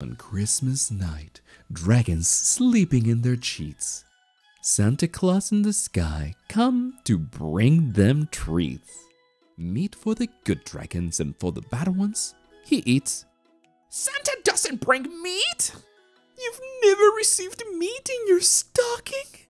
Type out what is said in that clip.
On Christmas night, dragons sleeping in their cheeks. Santa Claws in the sky come to bring them treats. Meat for the good dragons and for the bad ones, he eats. Santa doesn't bring meat! You've never received meat in your stocking?